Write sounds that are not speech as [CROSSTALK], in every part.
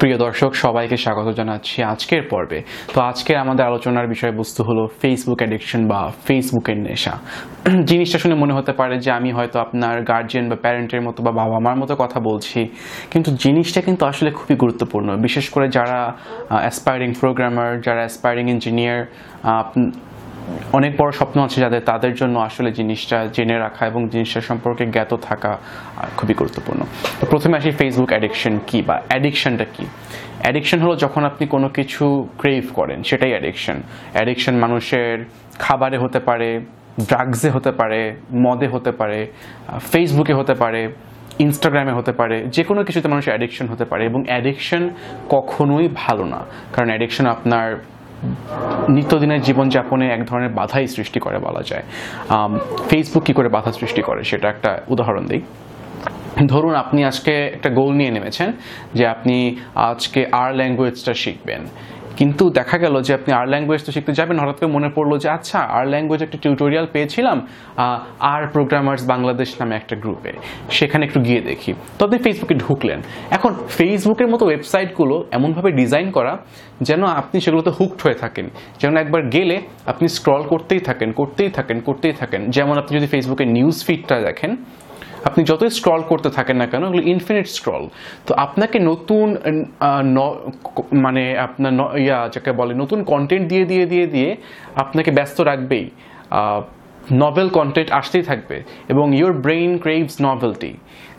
প্রিয় দর্শক, সবাইকে স্বাগত জানাচ্ছি আজকের পর্বে। তো আজকে আমাদের আলোচনার বিষয়বস্তু হলো ফেসবুক অ্যাডিকশন বা ফেসবুকের নেশা। [CLEARS THROAT] জিনিসটা শুনে মনে হতে পারে যে আমি হয়তো আপনার গার্জিয়ান বা প্যারেন্টের মতো বা বাবা মার মতো কথা বলছি, কিন্তু জিনিসটা কিন্তু আসলে খুবই গুরুত্বপূর্ণ। বিশেষ করে যারা অ্যাসপায়ারিং প্রোগ্রামার যারা অ্যাসপায়ারিং ইঞ্জিনিয়ার অনেক বড় স্বপ্ন আছে যাদের তাদের জন্য আসলে জিনিসটা জেনে রাখা এবং জিনিসটা সম্পর্কে জ্ঞাত থাকা খুবই গুরুত্বপূর্ণ। তো প্রথমে আসি ফেসবুক অ্যাডিকশন কি বা অ্যাডিকশনটা কি? অ্যাডিকশন হলো যখন আপনি কোনো কিছু ক্রেভ করেন, সেটাই অ্যাডিকশন অ্যাডিকশন মানুষের খাবারে হতে পারে ড্রাগসে হতে পারে, মদে হতে পারে ফেসবুকে হতে পারে ইনস্টাগ্রামে হতে পারে যে কোনো কিছুতে মানুষের অ্যাডিকশন হতে পারে এবং অ্যাডিকশন কখনোই ভালো না। কারণ অ্যাডিকশন আপনার নিত্যদিনের জীবনযাপনে এক ধরনের বাধাই সৃষ্টি করে বলা যায়। ফেসবুক কী করে বাধা সৃষ্টি করে সেটা একটা উদাহরণ দিই। ধরুন আপনি আজকে একটা গোল নিয়ে নেমেছেন যে আপনি আজকে আর ল্যাঙ্গুয়েজটা শিখবেন। কিন্তু দেখা গেল যে আপনি আর ল্যাঙ্গুয়েজ তো শিখতে যাবেন, হঠাৎ করে মনে পড়ল যে আচ্ছা আর ল্যাঙ্গুয়েজ একটা টিউটোরিয়াল পেয়েছিলাম আর প্রোগ্রামার্স বাংলাদেশ নামে একটা গ্রুপে সেখানে একটু গিয়ে দেখি। তো আপনি ফেসবুকে ঢুকলেন। এখন ফেসবুকের মতো ওয়েবসাইটগুলো এমনভাবে ডিজাইন করা যেন আপনি সেগুলোতে হুকড হয়ে থাকেন। যেন একবার গেলে আপনি স্ক্রল করতেই থাকেন করতেই থাকেন করতেই থাকেন। যেমন আপনি যদি ফেসবুকের নিউজ ফিডটা দেখেন আপনি যতই স্ক্রল করতে থাকেন না কেন ওগুলো ইনফিনিট স্ক্রল তো আপনাকে নতুন মানে আপনার ইয়া যাকে বলে, নতুন কন্টেন্ট দিয়ে দিয়ে দিয়ে দিয়ে আপনাকে ব্যস্ত রাখবেই। নভেল কন্টেন্ট আসতেই থাকবে এবং ইওর ব্রেইন ক্রেভস নভেলটি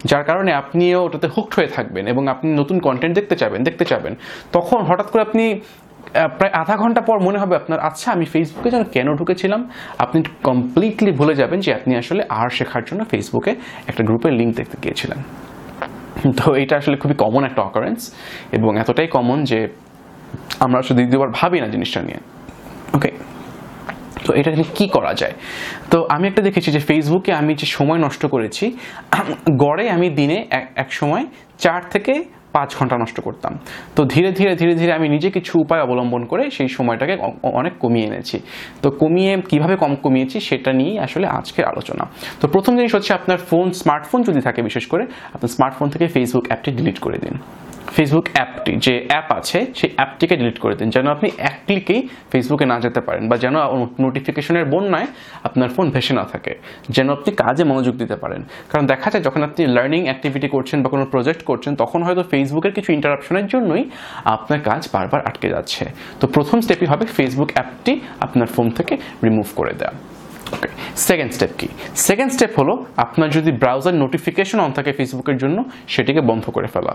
যার কারণে আপনিও ওটাতে হুকড হয়ে থাকবেন এবং আপনি নতুন কন্টেন্ট দেখতে চাবেন দেখতে চাবেন। তখন হঠাৎ করে আপনি প্রায় আধা ঘণ্টা পর মনে হবে আপনার আচ্ছা আমি ফেসবুকে যেন কেন ঢুকেছিলাম? আপনি কমপ্লিটলি ভুলে যাবেন যে আপনি আসলে আর শেখার জন্য ফেসবুকে একটা গ্রুপের লিঙ্ক দেখতে গিয়েছিলেন। তো এটা আসলে খুবই কমন একটা অকারেন্স এবং এতটাই কমন যে আমরা আসলে দ্বিতীয়বার ভাবি না জিনিসটা নিয়ে। ওকে তো এটা কী করা যায়? তো আমি একটা দেখেছি যে ফেসবুকে আমি যে সময় নষ্ট করেছি, গড়ে আমি দিনে এক- এক সময় চার থেকে পাঁচ ঘণ্টা নষ্ট করতাম। তো ধীরে ধীরে ধীরে ধীরে আমি নিজে কিছু উপায় অবলম্বন করে সেই সময়টাকে অনেক কমিয়ে এনেছি। তো কমিয়ে কীভাবে কম কমিয়েছি সেটা নিয়েই আসলে আজকের আলোচনা। তো প্রথম জিনিস হচ্ছে আপনার ফোন, স্মার্টফোন যদি থাকে বিশেষ করে, আপনার স্মার্টফোন থেকে ফেসবুক অ্যাপটি ডিলিট করে দিন। ফেসবুক অ্যাপটি যে অ্যাপ আছে, সেই অ্যাপটিকে ডিলিট করে দিন। যেন আপনি এক ক্লিকেই ফেসবুকে না যেতে পারেন বা যেন নোটিফিকেশনের বন্যায় আপনার ফোন ভেসে না থাকে। যেন আপনি কাজে মনোযোগ দিতে পারেন। কারণ দেখা যায়, যখন আপনি লার্নিং অ্যাক্টিভিটি করছেন বা কোনো প্রজেক্ট করছেন, তখন হয়তো ফেসবুকের কিছু ইন্টারাপশনের জন্যই আপনার কাজ বারবার আটকে যাচ্ছে। তো প্রথম স্টেপই হবে ফেসবুক অ্যাপটি আপনার ফোন থেকে রিমুভ করে দেওয়া সেকেন্ড স্টেপ কি? সেকেন্ড স্টেপ হলো, আপনার যদি ব্রাউজার নোটিফিকেশন অন থাকে ফেসবুকের জন্য, সেটিকে বন্ধ করে ফেলা।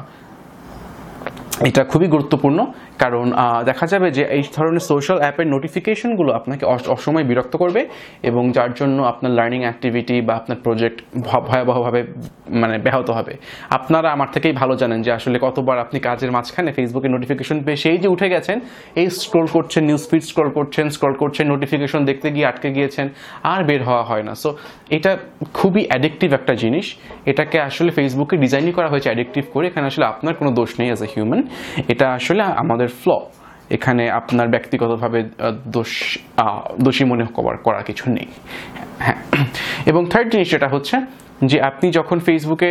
এটা খুবই গুরুত্বপূর্ণ, কারণ দেখা যাবে যে এই ধরনের সোশ্যাল অ্যাপের নোটিফিকেশনগুলো আপনাকে অস- অসময় বিরক্ত করবে এবং যার জন্য আপনার লার্নিং অ্যাক্টিভিটি বা আপনার প্রজেক্ট ভয়াবহভাবে মানে ব্যাহত হবে। আপনারা আমার থেকেই ভালো জানেন যে আসলে কতবার আপনি কাজের মাঝখানে ফেসবুকে নোটিফিকেশন পেয়ে সেই যে উঠে গেছেন, এই স্ক্রল করছেন নিউজ ফিড স্ক্রল করছেন স্ক্রল করছেন নোটিফিকেশন দেখতে গিয়ে আটকে গিয়েছেন, আর বের হওয়া হয় না। সো এটা খুবই অ্যাডিকটিভ একটা জিনিস। এটাকে আসলে ফেসবুকে ডিজাইনই করা হয়েছে অ্যাডিকটিভ করে, এখানে আসলে আপনার কোনো দোষ নেই অ্যাজ এ হিউম্যান এটা আসলে আমাদের ফ্ল এখানে আপনার ব্যক্তিগতভাবে দোষ দোষী মনে করার কিছু নেই। হ্যাঁ। এবং থার্ড জিনিস যেটা হচ্ছে যে আপনি যখন ফেসবুকে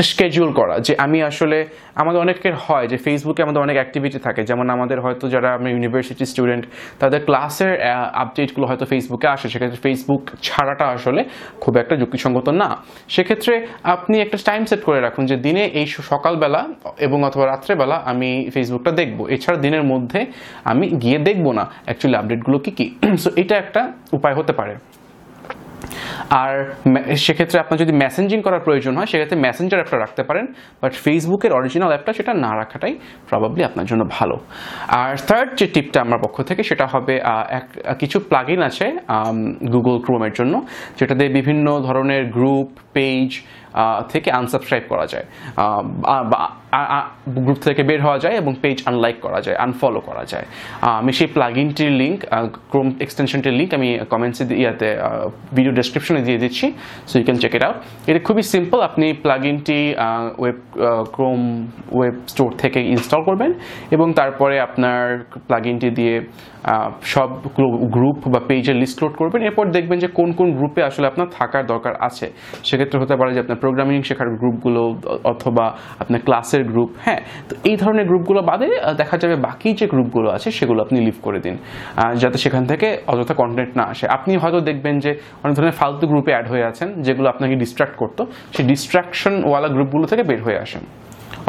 স্কেডিউল করা যে আমি আসলে, আমাদের অনেকের হয় যে ফেসবুকে আমাদের অনেক অ্যাক্টিভিটি থাকে। যেমন আমাদের হয়তো যারা আমরা ইউনিভার্সিটি স্টুডেন্ট তাদের ক্লাসের আপডেটগুলো হয়তো ফেসবুকে আসে। সেক্ষেত্রে ফেসবুক ছাড়াটা আসলে খুব একটা যুক্তিসঙ্গত না। সেক্ষেত্রে আপনি একটা টাইম সেট করে রাখুন যে দিনে এই সকালবেলা এবং অথবা রাত্রেবেলা আমি ফেসবুকটা দেখব। এছাড়া দিনের মধ্যে আমি গিয়ে দেখব না। অ্যাকচুয়ালি আপডেটগুলো কি কি? [CLEARS THROAT] সো এটা একটা উপায় হতে পারে। আর সেক্ষেত্রে আপনার যদি মেসেঞ্জিং করার প্রয়োজন হয়, সেক্ষেত্রে মেসেঞ্জার অ্যাপটা রাখতে পারেন বাট ফেসবুকের অরিজিনাল অ্যাপটা সেটা না রাখাটাই প্রবাবলি আপনার জন্য ভালো। আর থার্ড যে টিপটা আমার পক্ষ থেকে, সেটা হবে এক কিছু প্লাগইন আছে গুগল ক্রোমের জন্য, যেটাতে বিভিন্ন ধরনের গ্রুপ পেজ থেকে আনসাবস্ক্রাইব করা যায়। গ্রুপ থেকে বের হওয়া যায় এবং পেজ আনলাইক করা যায় আনফলো করা যায়। আমি সেই প্লাগইনটির লিঙ্ক ক্রোম এক্সটেনশনটির লিঙ্ক আমি কমেন্টসে ইয়াতে ভিডিও ডেসক্রিপশনে দিয়ে দিচ্ছি so you can check it out এটা খুবই সিম্পল আপনি প্লাগইনটি ওয়েব ক্রোম ওয়েব স্টোর থেকে ইনস্টল করবেন এবং তারপরে আপনার প্লাগইনটি দিয়ে সব গ্রুপ বা পেজের লিস্ট লোড করবেন। এরপর দেখবেন যে কোন কোন গ্রুপে আসলে আপনার থাকার দরকার আছে। সেক্ষেত্রে হতে পারে যে আপনার প্রোগ্রামিং শেখার গ্রুপগুলো, অথবা আপনার ক্লাসের গ্রুপ হ্যাঁ তো এই ধরনের গ্রুপগুলো বাদে দেখা যাবে বাকি যে গ্রুপগুলো আছে সেগুলো আপনি লিভ করে দিন যাতে সেখান থেকে অযথা কন্টেন্ট না আসে। আপনি হয়তো দেখবেন যে অনেক ধরনের ফালতু গ্রুপে অ্যাড হয়ে আছেন, যেগুলো আপনাকে ডিস্ট্র্যাক্ট করতো। সেই ডিস্ট্র্যাকশনওয়ালা গ্রুপগুলো থেকে বের হয়ে আসেন।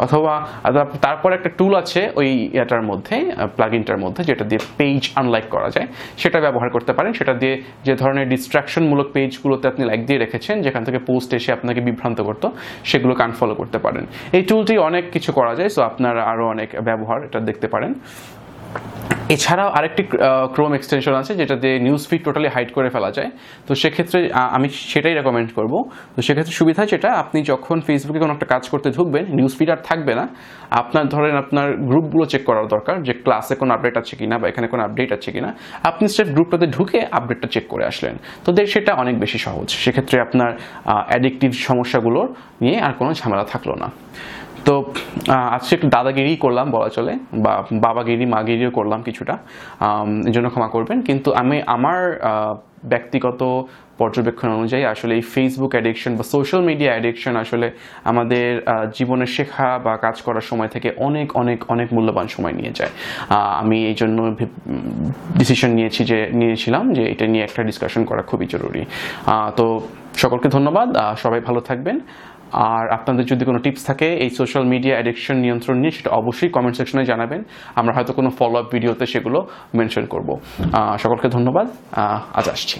অথবা তারপর একটা টুল আছে ওই ইয়াটার মধ্যে প্লাগিনটার মধ্যে, যেটা দিয়ে পেজ আনলাইক করা যায়। সেটা ব্যবহার করতে পারেন। সেটা দিয়ে যে ধরনের ডিস্ট্রাকশনমূলক পেজগুলোতে আপনি লাইক দিয়ে রেখেছেন, যেখান থেকে পোস্ট এসে আপনাকে বিভ্রান্ত করতো, সেগুলোকে আনফলো করতে পারেন। এই টুলটি অনেক কিছু করা যায় সো আপনারা আরও অনেক ব্যবহার এটা দেখতে পারেন। এছাড়াও আরেকটি ক্রোম এক্সটেনশন আছে, যেটা দিয়ে নিউজ ফিড টোটালি হাইড করে ফেলা যায়। তো সেক্ষেত্রে আমি সেটাই রেকমেন্ড করব। তো সেক্ষেত্রে সুবিধা যেটা, আপনি যখন ফেসবুকে কোনো একটা কাজ করতে ঢুকবেন নিউজ ফিড আর থাকবে না। আপনার, ধরেন আপনার গ্রুপগুলো চেক করার দরকার, যে ক্লাসে কোনো আপডেট আছে কিনা, বা এখানে কোনো আপডেট আছে কিনা। আপনি স্টেপ গ্রুপটাতে ঢুকে আপডেটটা চেক করে আসলেন। তো দেখ সেটা অনেক বেশি সহজ। সেক্ষেত্রে আপনার অ্যাডিকটিভ সমস্যাগুলোর নিয়ে আর কোনো ঝামেলা থাকল না। তো আজকে একটু দাদাগিরি করলাম বলা চলে, বা বাবাগিরি, মাগিরিও করলাম কিছুটা এই জন্য ক্ষমা করবেন। কিন্তু আমি, আমার ব্যক্তিগত পর্যবেক্ষণ অনুযায়ী আসলে এই ফেসবুক অ্যাডিকশন বা সোশ্যাল মিডিয়া অ্যাডিকশন আসলে আমাদের জীবনে শেখা বা কাজ করার সময় থেকে অনেক অনেক অনেক মূল্যবান সময় নিয়ে যায়। আমি এই জন্য ডিসিশন নিয়েছি যে, নিয়েছিলাম যে এটা নিয়ে একটা ডিসকাশন করা খুবই জরুরি। তো সকলকে ধন্যবাদ। সবাই ভালো থাকবেন। আর আপনাদের যদি কোনো টিপস থাকে, এই সোশ্যাল মিডিয়া অ্যাডিকশন নিয়ন্ত্রণ নিয়ে সেটা অবশ্যই কমেন্ট সেকশনে জানাবেন। আমরা হয়তো কোনো ফলো আপ ভিডিওতে সেগুলো মেনশন করব। সকলকে ধন্যবাদ। আজ আসছি।